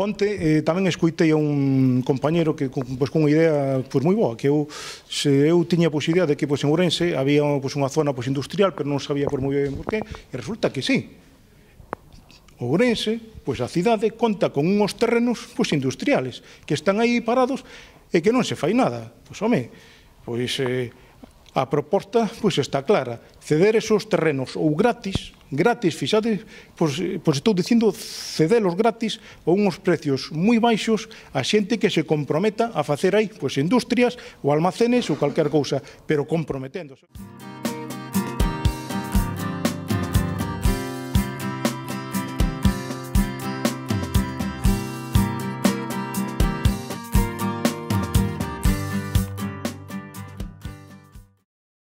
Onte eh, tamén escuitei a un compañero que pois, con unha idea pois, moi boa, que eu, se eu tiña a idea de que pois, en Ourense había pois, unha zona pois, industrial, pero non sabía por moi ben por qué, e resulta que sí. Ourense, pois a cidade conta con unhos terrenos pois, industriales que están aí parados e que non se fai nada. Pois, home, pois eh, a proposta pois, está clara. Ceder esos terrenos ou gratis gratis, fixade, pois, pois estou dicindo cedelos gratis ou uns precios moi baixos a xente que se comprometa a facer aí pois, industrias ou almacenes ou calquer cousa, pero comprometéndose.